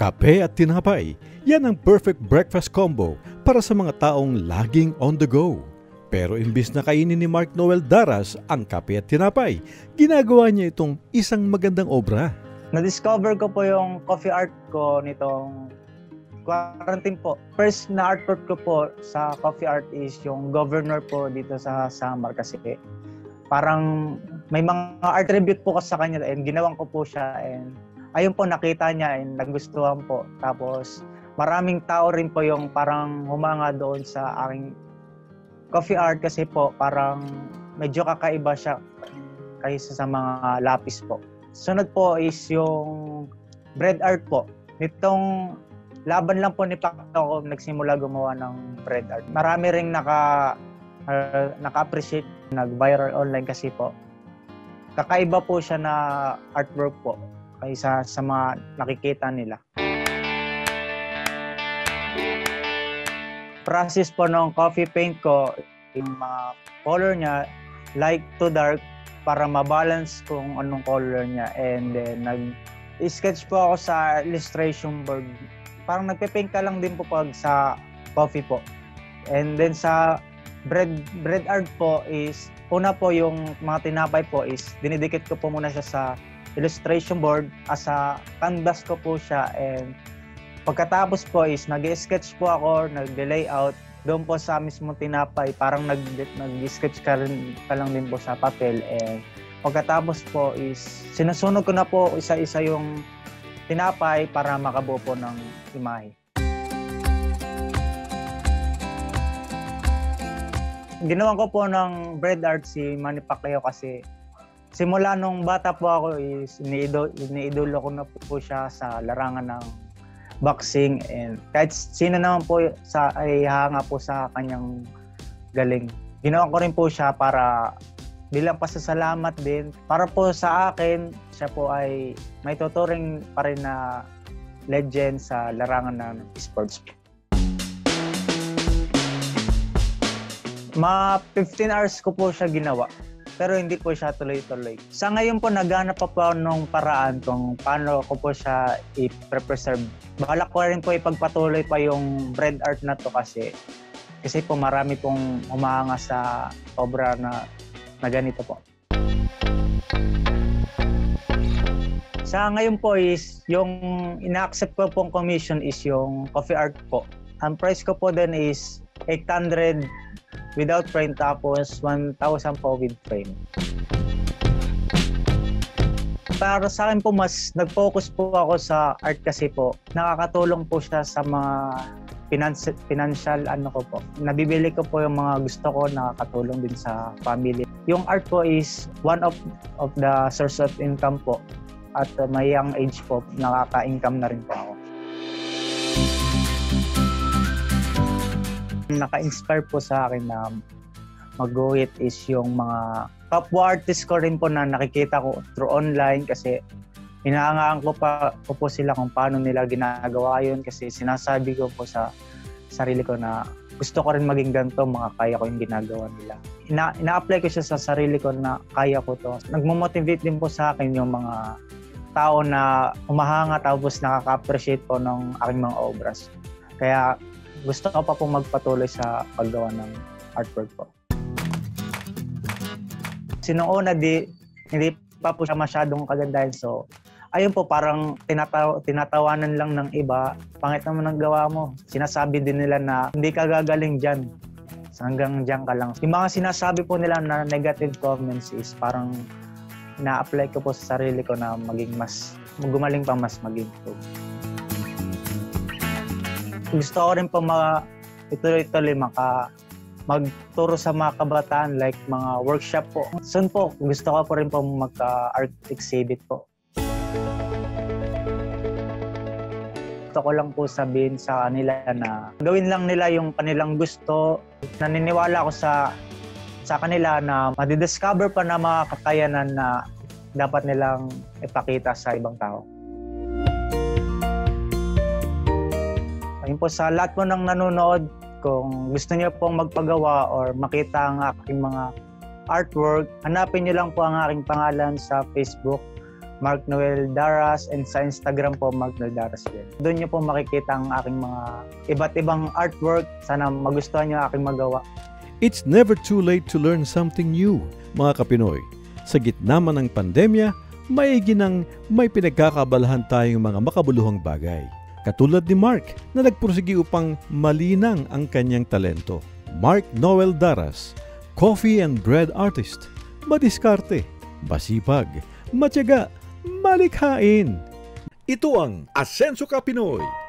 Kape at tinapay, yan ang perfect breakfast combo para sa mga taong laging on the go. Pero imbis na kainin ni Mark Noel Daras ang kape at tinapay, ginagawa niya itong isang magandang obra. Na-discover ko po yung coffee art ko nitong quarantine po. First na artwork ko po sa coffee art is yung governor po dito sa Samar kasi parang may mga art tribute po kasi sa kanya and ginawan ko po siya and ayun po nakita niya and nagustuhan po. Tapos maraming tao rin po yung parang humanga doon sa aking coffee art kasi po parang medyo kakaiba siya kaysa sa mga lapis po. Sunod po is yung bread art po. Nitong laban lang po ni Pacquiao ako nagsimula gumawa ng bread art. Marami ring naka uh, naka-appreciate, nag-viral online kasi po. Kakaiba po siya na artwork po kaysa sa mga nakikita nila. Process po ng coffee paint ko, yung mga color niya, light to dark, para ma-balance kung anong color niya. And then, nag-sketch po ako sa illustration board. Parang nagpe-paint ka lang din po pag sa coffee po. And then sa bread bread art po is una po yung mga tinapay po is dinidikit ko po muna siya sa illustration board as a canvas ko po siya and pagkatapos po is nag-sketch po ako, nag-layout doon po sa mismo tinapay, parang nag, nag-sketch ka, rin, ka lang din po sa papel and pagkatapos po is sinusunog ko na po isa-isa yung tinapay para makabuo po ng imahe. Ginawan ko po ng bread art si Manny Pacquiao kasi simula nung bata po ako is iniidol, iniidolo ko na po siya sa larangan ng boxing and kahit sino naman po sa ay hanga po sa kanyang galing. Ginawa ko rin po siya para bilang pasasalamat din para po sa akin siya po ay may tuturing pa rin na legend sa larangan ng sports. Ma 15 hours ko po siya ginawa pero hindi po siya tuloy-tuloy. Sa ngayon po, naghanap pa po ng paraan kung paano ko po siya i-preserve. Balak ko rin po ipagpatuloy pa yung bread art na to kasi kasi po marami pong umahanga sa obra na, na ganito po. Sa ngayon po is, yung ina-accept ko pong commission is yung coffee art po. Ang price ko po din is 800 without frame tapos 1,000 po with frame. Para sa akin po mas nag-focus po ako sa art kasi po nakakatulong po siya sa mga finance, financial ano ko po. Nabibili ko po yung mga gusto ko nakakatulong din sa family. Yung art po is one of of the source of income po. At may young age po, nakaka-income na rin po naka-inspire po sa akin na mag-go-it is yung mga kapwa artist ko rin po na nakikita ko through online kasi inaangaan ko pa ko po sila kung paano nila ginagawa yun kasi sinasabi ko po sa sarili ko na gusto ko rin maging ganito, mga kaya ko yung ginagawa nila. Ina- ina-apply ko siya sa sarili ko na kaya ko to. Nagmo-motivate din po sa akin yung mga tao na umahanga tapos nakaka-appreciate po ng aking mga obras. Kaya gusto ko pa po magpatuloy sa paggawa ng artwork po. Sinuuna di, hindi pa po siya masyadong kagandahan. So, ayun po, parang tinataw, tinatawanan lang ng iba. Pangit naman ang gawa mo. Sinasabi din nila na hindi ka gagaling dyan. Hanggang dyan ka lang. Yung mga sinasabi po nila na negative comments is parang na-apply ko po sa sarili ko na maging mas, gumaling pa mas mag-improve gusto ko rin po ma ituloy-tuloy maka magturo sa mga kabataan like mga workshop po. Soon po, gusto ko po rin po magka-art exhibit po. Gusto ko lang po sabihin sa kanila na gawin lang nila yung kanilang gusto. Naniniwala ako sa sa kanila na madidiscover pa na mga kakayanan na dapat nilang ipakita sa ibang tao. Ayun po sa lahat po ng nanonood, kung gusto niyo pong magpagawa or makita ang aking mga artwork, hanapin niyo lang po ang aking pangalan sa Facebook, Mark Noel Daras and sa Instagram po Mark Noel Daras. Doon niyo po makikita ang aking mga iba't ibang artwork. Sana magustuhan niyo aking magawa. It's never too late to learn something new, mga kapinoy. Sa gitna man ng pandemya, maigi nang may pinagkakabalahan tayong mga makabuluhang bagay. Katulad ni Mark na nagpursigi upang malinang ang kanyang talento. Mark Noel Daras, coffee and bread artist, madiskarte, basipag, matyaga, malikhain. Ito ang Asenso Ka Pinoy